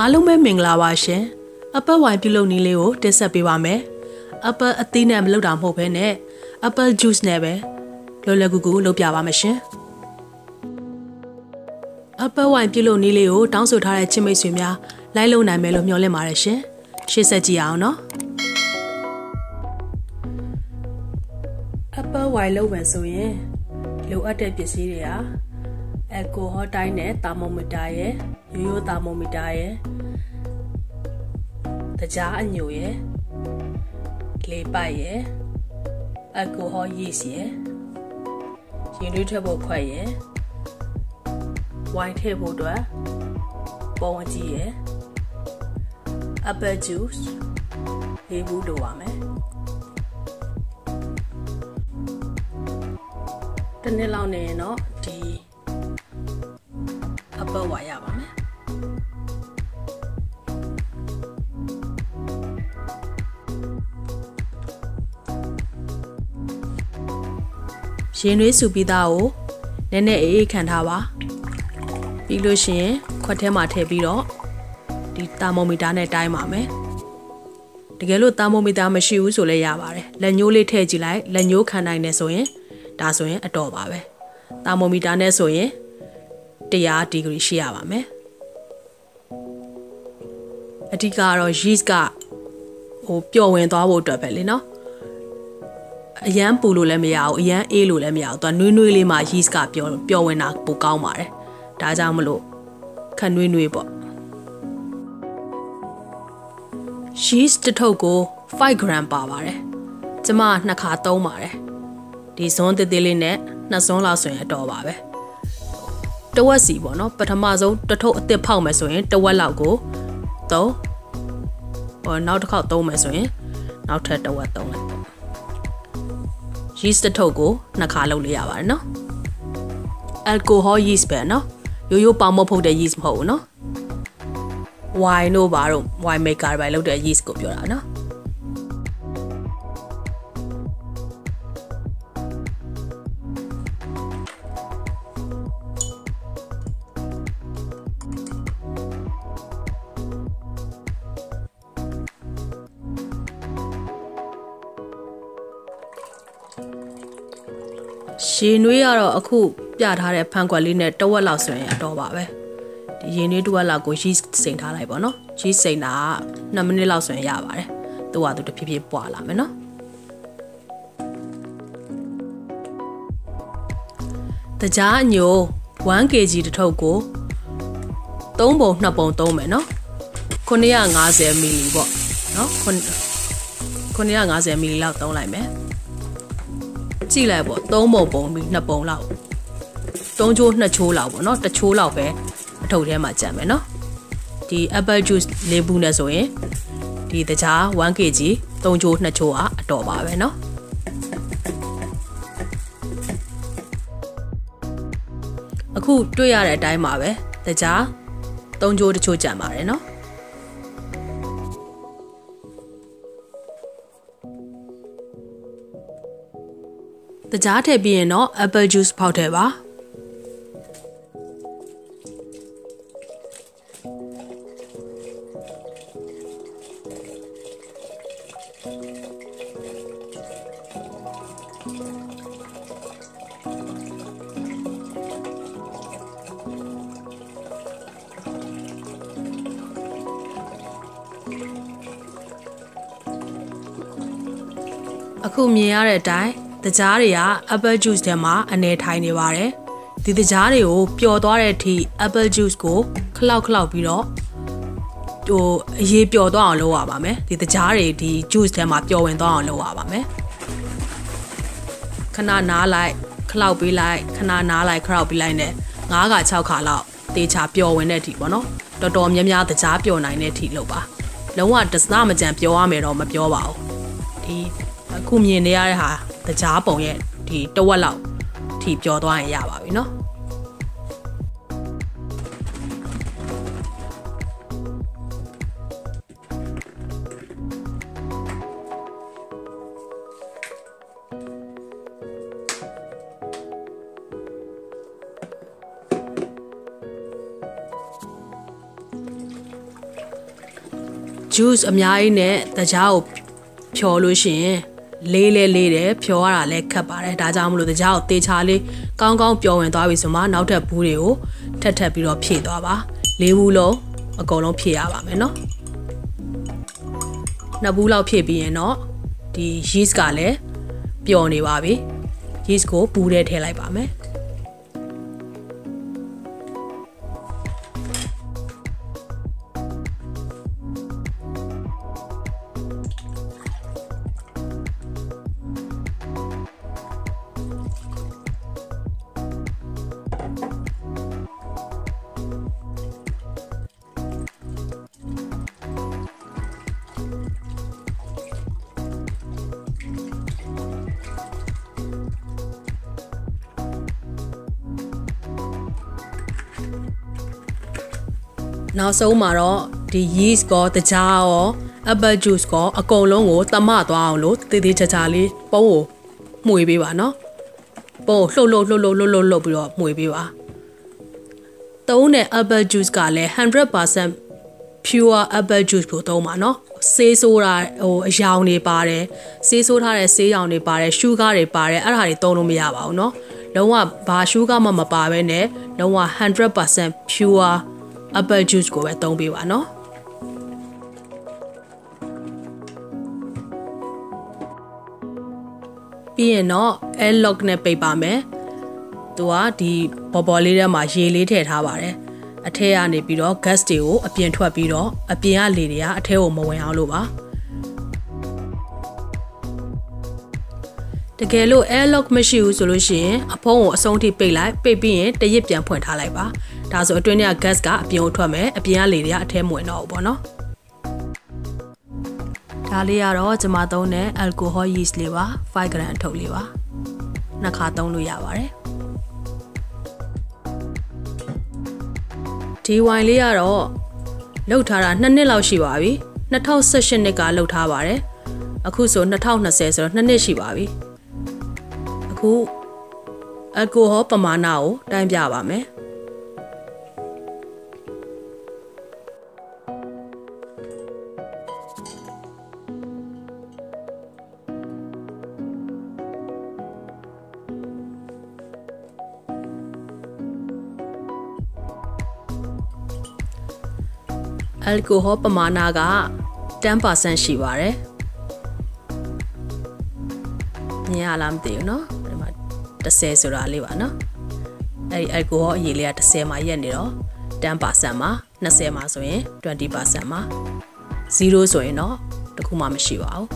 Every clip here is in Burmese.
အားလုံးပဲမင်္ဂလာပါရှင်။ Apple wine ပြုလုပ်နည်းလေးကိုတင်ဆက်ပေးပါမယ်။ Apple အသီးနဲ့မလုပ်တာမဟုတ်ဘဲနဲ့ Apple juice နဲ့ပဲလွယ်လွယ်ကူကူလုပ်ပြပါမယ်ရှင်။ Apple wine ပြုလုပ်နည်းလေးကိုတောင်းဆိုထားတဲ့ချစ်မိတ်ဆွေများလိုက်လုံနိုင်မယ်လို့မျှော်လင့်ပါတယ်ရှင်။ရှေ့ဆက်ကြည့်အောင်နော်။ Apple wine လုပ်မယ်ဆိုရင်လိုအပ်တဲ့ပစ္စည်းတွေဟာ အယ်ကိုဟောတိုင်းနဲ့သာမိုမီတာရဲ့ရိုးရိုးသာမိုမီတာရဲ့တကြားအညိုရဲ့လေပိုက်ရဲ့အယ်ကိုဟောရစ်ရဲ့ရင်သွေးထွက်ဖို့ခွက်ရဲ့ဝိုင်းထည့်ဖို့အတွက်ပုံဝကြီးရဲ့ apple juice လေးဘူးလိုပါမယ်တနေ့လောက်နေရင်တော့ဒီ apple ဝါရပါမယ်ရင်နွေးစုပြီးသားကိုနည်းနည်းအေးအေးခံထားပါပြီးလို့ရှိရင်ခွက်ထဲမှာထည့်ပြီးတော့ဒီတာမိုမီတာနဲ့တိုင်းပါမယ်တကယ်လို့တာမိုမီတာမရှိဘူးဆိုလည်းရပါတယ်လက်ညှိုးလေးထည့်ကြည့်လိုက်လက်ညှိုးခံနိုင်တယ်ဆိုရင်ဒါဆိုရင်အတော်ပါပဲတာမိုမီတာနဲ့ဆိုရင် 100ဒီဂရီရှိရပါမယ်အဓိကတော့ yeast ကဟိုပျော်ဝင်သွားဖို့အတွက်ပဲလေနော်အရန်ပူလို့လည်းမရဘူးအရန်အေးလို့လည်းမရဘူးသူကနွေးနွေးလေးမှ yeast ကပျော်ပျော်ဝင်တာပိုကောင်းပါတယ်ဒါကြောင့်မလို့ခက်နွေးနွေးပေါ့ yeast တစ်ထုပ်ကို5 gram ပါပါတယ်ကျမနှစ်ခါသုံးပါတယ်ဒီဇွန်းသေးသေးလေးနဲ့နှစ်ဇွန်းလောက်ဆိုရင်အတော်ပါပဲ တဝက်စီပေါ့နော်ပထမဆုံးတစ်ထုပ်အစ်စ်ဖောက်မယ်ဆိုရင်တဝက်လောက်ကိုသုံးဟောနောက်တစ်ခေါက်သုံးမယ်ဆိုရင်နောက်ထပ်တဝက်သုံးလိုက်ပေါ့ yeast တစ်ထုပ်ကိုနှစ်ခါလုပ်လို့ရပါတယ်နော် alcohol yeast ပဲနော်ရိုးရိုးပေါင်မဖုတ်တဲ့ yeast မဟုတ်ဘူးနော် wine တို့ဘာတို့ wine maker တွေလုပ်တဲ့ yeast ကိုပြောတာနော် ရေနွေးကတော့အခုပြထားတဲ့ဖန်ခွက်လေးနဲ့တဝက်လောက်ဆိုရင်အတော်ပါပဲဒီရေနွေးတဝက်လောက်ကို yeast စိန်ထားလိုက်ပေါ့နော် yeast စိန်တာက2မိနစ်လောက်ဆိုရင်ရပါတယ်သူ့ဟာသူတဖြည်းဖြည်းပွာလာမယ်နော်တကြားအညို 1kg တစ်ထုပ်ကို3ပုံ2ပုံသုံးမယ်နော်950 ml ပေါ့နော်950 ml လောက်သုံးလိုက်မယ် ကြည့်လိုက်ပေါ့3ပုံပုံပြီး2ပုံလောက်3ချိုး2ချိုးလောက်ပေါ့နော်တစ်ချိုးလောက်ပဲအထုပ်ထဲမှာကြံမယ်နော်ဒီ apple juice လေးဘူးနဲ့ဆိုရင်ဒီတကြား 1kg 3ချိုး2ချိုးอ่ะအတော်ပါပဲเนาะအခုတွေ့ရတဲ့အတိုင်းပါပဲတကြား3ချိုးတချိုးကြံပါတယ်เนาะ တကြားထည့်ပြီးရင်တော့ apple juice ဖောက်ထည့်ပါအခုမြင်ရတဲ့အတိုင်း တကြားတွေက apple juice ထဲမှာအနေထိုင်နေပါတယ်ဒီတကြားတွေကိုပျော်သွားတဲ့အထိ apple juice ကိုခလောက်ခလောက်ပြီးတော့ဟိုအရေးပျော်သွားအောင်လုပ်ရပါမယ်ဒီတကြားတွေဒီ juice ထဲမှာပျော်ဝင်သွားအောင်လုပ်ရပါမယ်ခဏနားလိုက်ခလောက်ပေးလိုက်ခဏနားလိုက်ခလောက်ပေးလိုက်နဲ့9ခါ6ခါလောက်တေချာပျော်ဝင်တဲ့အထိပေါ့နော်တော်တော်များများတကြားပျော်နိုင်တဲ့အထိလုပ်ပါလုံးဝတစမကြံပျော်ရမယ်တော့မပြောပါဘူးဒီအခုမြင်နေရတဲ့ဟာ တကြားပုံရဲ့ဒီတဝက်လောက်ထိပျော်သွားရင်ရပါပြီเนาะ juice အများကြီးနဲ့တကြားကိုဖြော်လို့ရှိရင် လေးလေးလေးတယ်ဖြော်ရတာလည်းခက်ပါတယ်ဒါကြောင့်မလို့တကြားကိုတေချာလေးကောင်းကောင်းပျော်ဝင်သွားပြီဆိုမှနောက်ထပ်ဘူးတွေကိုထပ်ထပ်ပြီးတော့ဖြည့်သွားပါလေးဘူးလုံးအကုန်လုံးဖြည့်ရပါမယ်နော်နှစ်ဘူးလောက်ဖြည့်ပြီးရင်တော့ဒီ yeast ကလည်းပျော်နေပါပြီ yeast ကိုဘူးထဲထည့်လိုက်ပါမယ် နောက်ဆုံးမှာတော့ဒီ yeast ကောတကြားရော apple juice ကောအကုန်လုံးကိုတမသွားအောင်လို့တည်တည်ချာချာလေးပုံးကိုမှုေးပေးပါနော်ပုံးကိုလှုပ်လှုပ်လှုပ်လှုပ်လှုပ်လှုပ်ပြီးတော့မှုေးပေးပါသုံးတဲ့ apple juice ကလည်း100% pure apple juice ကိုသုံးပါနော်ဆေးဆိုးတာဟိုအယောင်တွေပါတယ်ဆေးဆိုးထားတဲ့ဆေးရောင်တွေပါတယ်ရှူဂါတွေပါတယ်အဲ့ဒါတွေသုံးလို့မရပါဘူးเนาะလုံးဝဘာရှူဂါမှမပါဘဲနဲ့လုံးဝ100% pure apple juice ကိုပဲသုံးပေးပါနော်ပြီးရင်တော့ air lock နဲ့ပိတ်ပါမယ်သူကဒီဘော်ဘော်လေးထဲမှာရေလေးထည့်ထားပါတယ်အထက်ကနေပြီးတော့ gas တွေကိုအပြင်ထွက်ပြီးတော့အပြင်ကလေတွေကအထက်ကိုမဝင်အောင်လို့ပါတကယ်လို့ air lock မရှိဘူးဆိုလို့ရှိရင်အဖုံးကိုအဆုံးထိပိတ်လိုက်ပိတ်ပြီးရင်တရစ်ပြန်ဖွင့်ထားလိုက်ပါ ဒါဆိုအတွင်းထဲက gas ကအပြင်ကိုထွက်မယ်အပြင်ကလေတွေကအထဲမဝင်တော့ဘူးပေါ့နော်ဒါလေးကတော့ကျွန်မသုံးတဲ့ alcohol yeast လေးပါ5 gram အထုပ်လေးပါနှစ်ခါသုံးလို့ရပါတယ်ဒီဝိုင်လေးကတော့လှုပ်ထားတာ2နှစ်လောက်ရှိပါပြီ2018နှစ်ကလှုပ်ထားပါတယ်အခုဆို2020ဆိုတော့2နှစ်ရှိပါပြီအခုအယ်ကိုဟောပမာဏကိုတိုင်းပြပါမယ် အယ်ကိုဟောပမာဏက10%ရှိပါတယ်မြင်ရလားမသိဘူးเนาะဒီမှာ10ဆိုတာလေးပါเนาะအဲ့ဒီအယ်ကိုဟောအရေးလေးက10မှာရက်နေတော့10%မှာ20မှာဆိုရင်20%မှာ0ဆိုရင်တော့တခုမှမရှိပါဘူး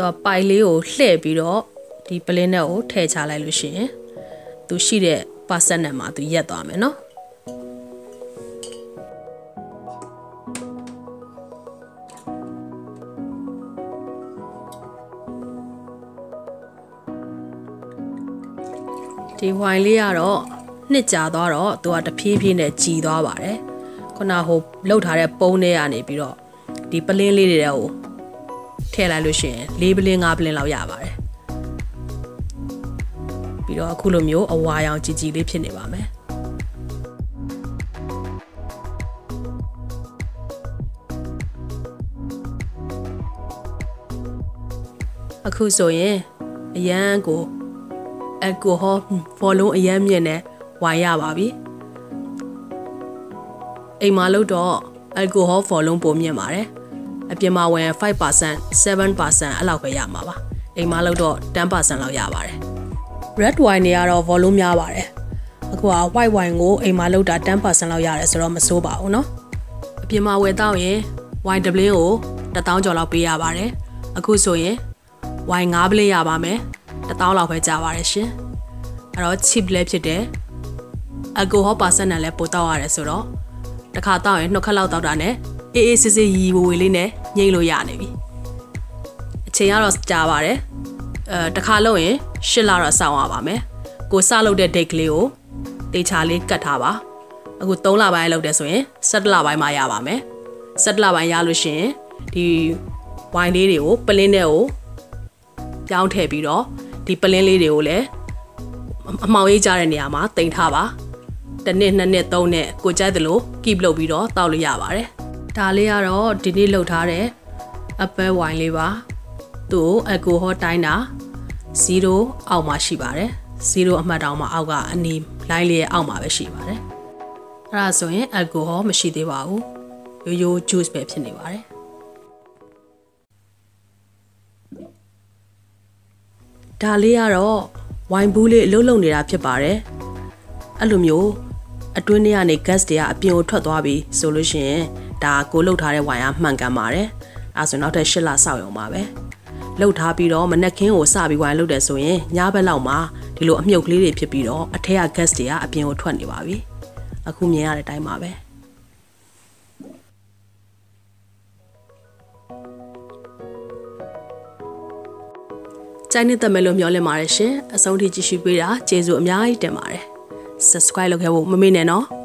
တော့ပိုင်လေးကိုလှည့်ပြီးတော့ဒီပလင်းနဲ့ကိုထည့်ချလိုက်လို့ရှိရင်သူရှိတဲ့ပါဆက်နဲ့မှာသူရက်သွားမယ်နော်ဒီဝိုင်လေးကတော့နှစ်ကြာသွားတော့သူကတဖြည်းဖြည်းနဲ့ကြည်သွားပါတယ်ခုနဟိုလှုပ်ထားတဲ့ပုံးထဲကနေပြီးတော့ဒီပလင်းလေးတွေကို ထည့်လိုက်လို့ရှိရင်၄ပလင်း၅ပလင်းလောက်ရပါတယ်ပြီးတော့အခုလိုမျိုးအဝါရောင်ကြည်ကြည်လေးဖြစ်နေပါမယ်အခုဆိုရင်အရန်ကိုအယ်ကိုဟောဘောလုံးအရန်မြင့်နဲ့ဝိုင်ရပါပြီအိမ်မှာလို့တော့အယ်ကိုဟောဖော်လုံးပုံမြင့်ပါတယ် အပြင်မှာဝင်5% 7%အဲ့လောက်ပဲရမှာပါအိမ်မှာလို့တော့10%လောက်ရပါတယ် red wine တွေကတော့ volume များပါတယ်အခုက white wine ကိုအိမ်မှာလောက်တာ10%လောက်ရတယ်ဆိုတော့မစိုးပါဘူးเนาะအပြင်မှာဝယ်တော့ရင် wine တပလင်းကို1000ကျော်လောက်ပေးရပါတယ်အခုဆိုရင် wine 5ပလင်းရပါမယ်1000လောက်ပဲကြာပါတယ်ရှင်အဲ့တော့ cheap လည်းဖြစ်တယ် alcohol percent နဲ့လည်းပိုတောက်ရတယ်ဆိုတော့တစ်ခါတောက်ရင်နှစ်ခါလောက်တောက်တာနဲ့အေးအေးစစ်စစ်ရီဝေဝေလေးနဲ့ ညှိလို့ရနေပြီအချိန်ကတော့ကြာပါတယ်အဲတစ်ခါလုံးရင်ရှစ်လတော့စောင့်ရပါမယ်ကိုစလုပ်တဲ့ date ကလေးကိုတေချာလေးကတ်ထားပါအခု3လပိုင်းလောက်တယ်ဆိုရင်7လပိုင်းမှရပါမယ်7လပိုင်းရလို့ရှိရင်ဒီဝိုင်လေးတွေကိုပလင်းတဲ့ကိုပြောင်းထည့်ပြီးတော့ဒီပလင်းလေးတွေကိုလည်းအမှောင်ရိပ်ကြတဲ့နေရာမှာတင်ထားပါတစ်နှစ်နှစ်နှစ်သုံးနှစ်ကိုကြိုက်သလို keep လုပ်ပြီးတော့တောက်လို့ရပါတယ် ဒါလေးကတော့ဒီနေ့လှုပ်ထားတဲ့ apple wine လေးပါသူ့ကို alcohol တိုင်းတာ0အောက်မှာရှိပါတယ်0အမှတ်တောင်မှအောက်ကအနီ line လေးရဲ့အောက်မှာပဲရှိပါတယ်အဲ့ဒါဆိုရင် alcohol မရှိသေးပါဘူးရိုးရိုး juice ပဲဖြစ်နေပါတယ်ဒါလေးကတော့ဝိုင်ဘူးလေးအလုံးလုံးနေတာဖြစ်ပါတယ်အဲ့လိုမျိုးအတွင်းထဲကနေ gas တွေကအပြင်ကိုထွက်သွားပြီဆိုလို့ရှိရင် ဒါကိုလှုပ်ထားတဲ့ဝိုင်ကမှန်ကန်ပါတယ်အဲဆိုနောက်ထပ်၈လစောက်ရုံပါပဲလှုပ်ထားပြီးတော့မနက်ခင်းကိုစပြီးဝိုင်လှုပ်တယ်ဆိုရင်ညဘက်လောက်မှာဒီလိုအမြုပ်ကလေးတွေဖြစ်ပြီးတော့အထက်က gas တွေကအပြင်ကိုထွက်နေပါပြီအခုမြင်ရတဲ့အတိုင်းပါပဲကြိုင်းနေတဲ့မယ်လို့မျှော်လင့်ပါတယ်ရှင်အဆုံးထိကြည့်ရှုပေးတာကျေးဇူးအများကြီးတင်ပါတယ် subscribe လုပ်ခဲ့ဖို့မမေ့နဲ့နော်